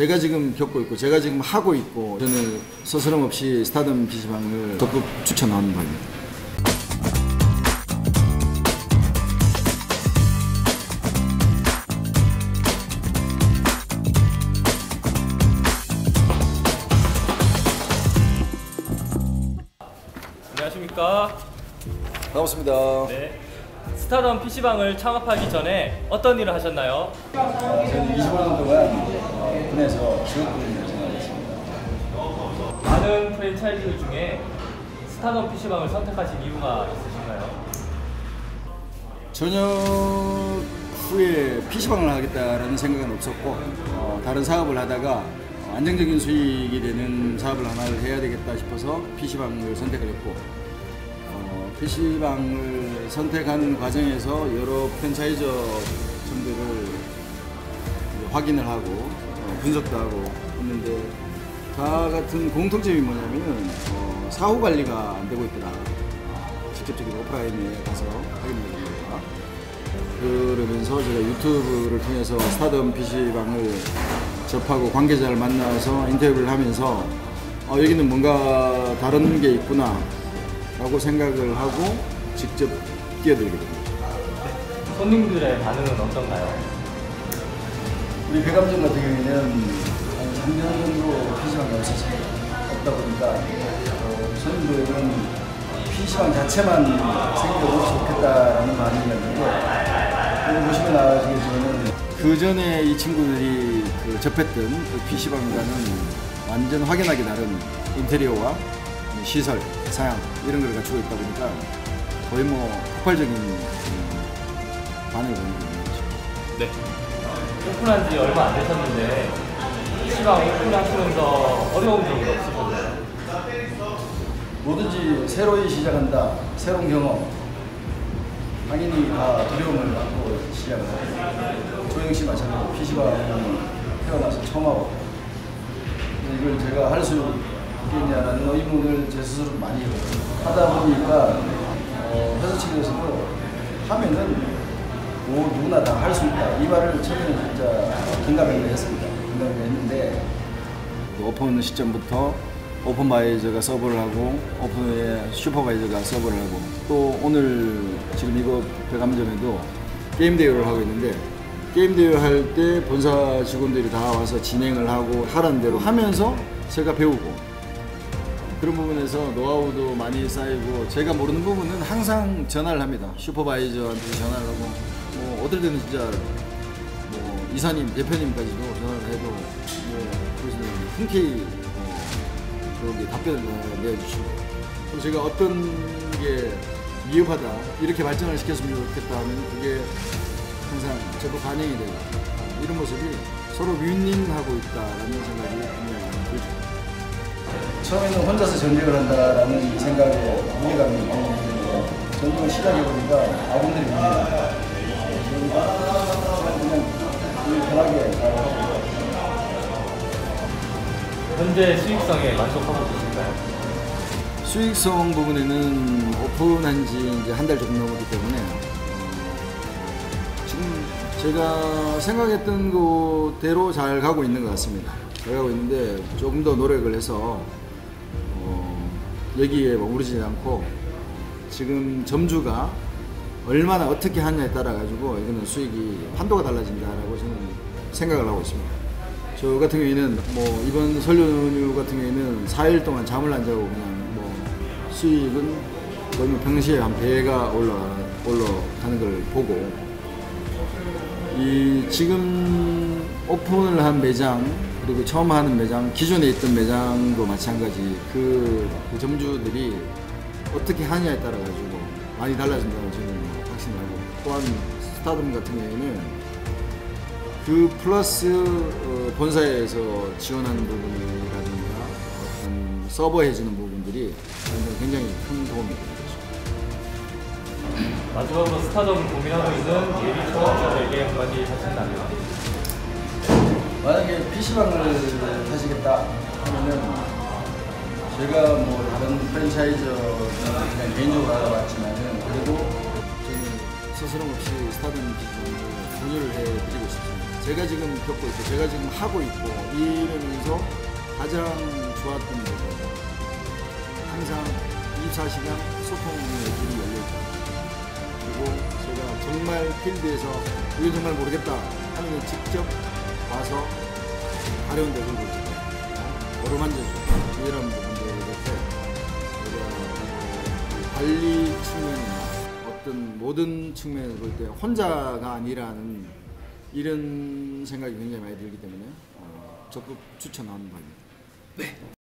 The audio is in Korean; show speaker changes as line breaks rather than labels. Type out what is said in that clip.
제가 지금 겪고 있고 제가 지금 하고 있고 저는 스스럼 없이 스타덤 PC방을 적극 추천하는 바입니다.
안녕하십니까.
반갑습니다.
네. 스타덤 PC방을 창업하기 전에 어떤 일을 하셨나요?
저는 25년 동안 군에서 지원군을 생활했습니다.
많은 프랜차이즈 중에 스타덤 PC방을 선택하신 이유가 있으신가요?
전역 후에 PC방을 하겠다라는 생각은 없었고 어, 다른 사업을 하다가 어, 안정적인 수익이 되는 사업을 하나를 해야 되겠다 싶어서 PC방을 선택을 했고 어, PC방을 선택하는 과정에서 여러 프랜차이저 점들을 확인을 하고 어, 분석도 하고 했는데 다 같은 공통점이 뭐냐면은 어, 사후 관리가 안 되고 있더라. 직접적인 오프라인에 가서 확인을 해봅니다. 그러면서 제가 유튜브를 통해서 스타덤 PC방을 접하고 관계자를 만나서 인터뷰를 하면서 어, 여기는 뭔가 다른 게 있구나 라고 생각을 하고 직접 뛰어들게 됩니다.
손님들의 반응은 어떤가요?
우리 백암전 같은 경우에는 한 3년 정도 PC방이 없었습니다. 없다 보니까 어, 손님들은 PC방 자체만 생겨도 좋겠다라는 반응이었는데 여기 보시면 아시겠지만 그 전에 이 친구들이 그 접했던 그 PC방과는 완전 확연하게 다른 인테리어와 시설, 사양 이런 걸 갖추고 있다 보니까 거의 뭐 폭발적인 음, 반응을 있는 거죠.
네. 오픈한 지 얼마 안 되셨는데 PC방 오픈하시면서 어려운 점이 없으셨나요?
뭐든지 새로이 시작한다, 새로운 경험. 당연히 다 두려움을 갖고 시작을 하고 조영 씨 마찬가지로 PC방은 태어나서 처음 하고 이걸 제가 할 수 있겠냐라는 의문을 제 스스로 많이 하다 보니까 어, 회사 측에서도 하면은 뭐 누구나 다 할 수 있다. 이 말을 처음에는 진짜 긴가민가 했습니다. 긴가민가 했는데 그 오픈 시점부터 오픈바이저가 서버를 하고 오픈에 슈퍼바이저가 서버를 하고 또 오늘 지금 이거 백암점에도 게임 대회를 하고 있는데 게임 대회 할 때 본사 직원들이 다 와서 진행을 하고 하라는 대로 하면서 제가 배우고 그런 부분에서 노하우도 많이 쌓이고 제가 모르는 부분은 항상 전화를 합니다. 슈퍼바이저한테 전화를 하고 뭐 어떨 때는 진짜 뭐 이사님 대표님까지도 전화를 해도 뭐 그러시는 흔쾌히 어, 그렇게 답변을 내주시고. 또 제가 어떤 게 미흡하다 이렇게 발전을 시켰으면 좋겠다 하면 그게 항상 저도 반영이 되고 이런 모습이 서로 윈윈하고 있다라는 생각이 많이 들죠. 처음에는 혼자서 전쟁을 한다라는 생각에 이해감이 있는데 전쟁을 시작해보니까 아군들이 하
현재 수익성에 만족하고 계신가요?
수익성 부분에는 오픈한 지 이제 한 달 조금 넘었기 때문에 어, 지금 제가 생각했던 그대로 잘 가고 있는 것 같습니다. 잘 가고 있는데 조금 더 노력을 해서 어, 여기에 머무르지 않고 지금 점주가 얼마나 어떻게 하냐에 따라 가지고 이거는 수익이 판도가 달라진다라고 저는 생각을 하고 있습니다. 저 같은 경우에는 뭐 이번 설 연휴 같은 경우에는 4일 동안 잠을 안 자고 그냥 뭐 수익은 거의 뭐 평시에 한 배가 올라 올라가는 걸 보고 이 지금 오픈을 한 매장 그리고 처음 하는 매장 기존에 있던 매장도 마찬가지 그, 그 점주들이 어떻게 하냐에 따라 가지고 많이 달라진다고 저는 확신하고 또한 스타덤 같은 경우에는 그 플러스 어, 본사에서 지원하는 부분이라든가 어떤 서버 해주는 부분들이 굉장히 큰 도움이 됩니다.
마지막으로 스타덤 고민하고 있는 예비 창업자들에게 한마디 하신다면
만약에 PC방을 하시겠다 하면은 제가 뭐 다른 프랜차이즈 그냥 개인적으로 알아봤지만은 그래도 저는 스스럼 없이 스타덤 PC방을 권유를 해드리고 싶습니다. 제가 지금 겪고 있고 제가 지금 하고 있고 이러면서 가장 좋았던 부분 항상 24시간 소통의 길이 열려있다. 그리고 제가 정말 필드에서 이건 정말 모르겠다 하면 직접 와서 가려운 데를 보고 어루만져주고 이런 부분 관리 측면이나 어떤 모든 측면을 볼때 혼자가 아니라는 이런 생각이 굉장히 많이 들기 때문에 어, 적극 추천하는 바입니다.